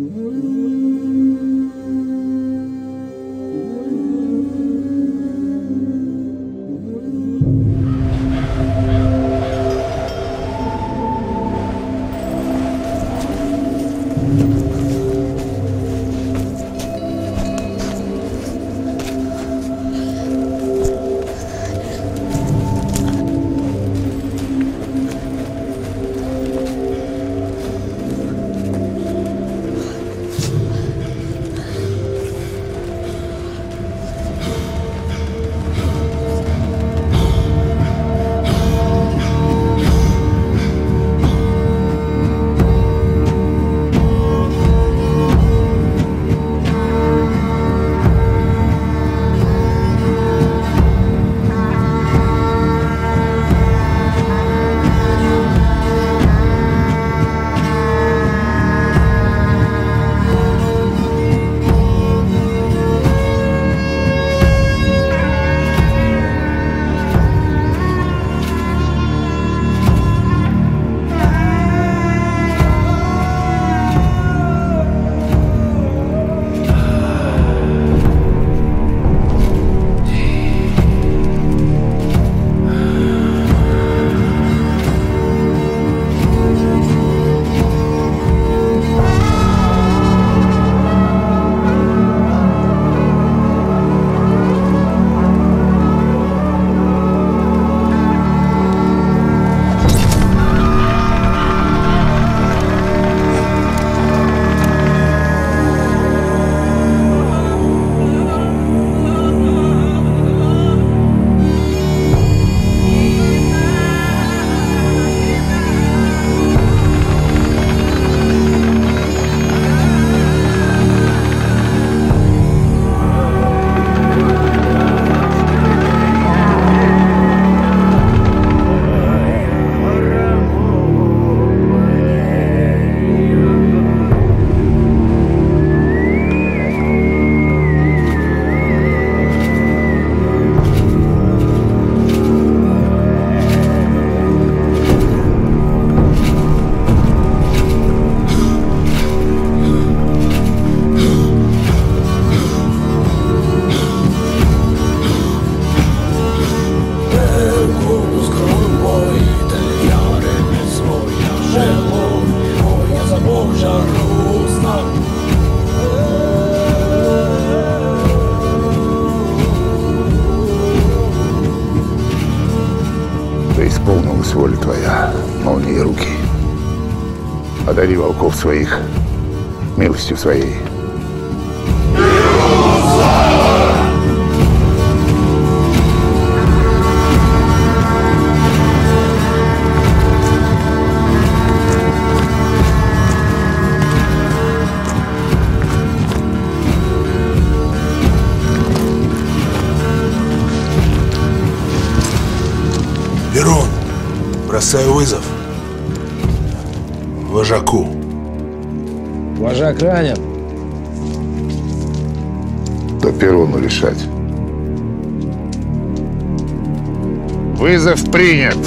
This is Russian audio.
Mm-hmm. Исполнилась воля твоя, молнии руки. Одари волков своих милостью своей. Перун, бросаю вызов. Вожаку. Вожак ранен. То Перуну решать. Вызов принят.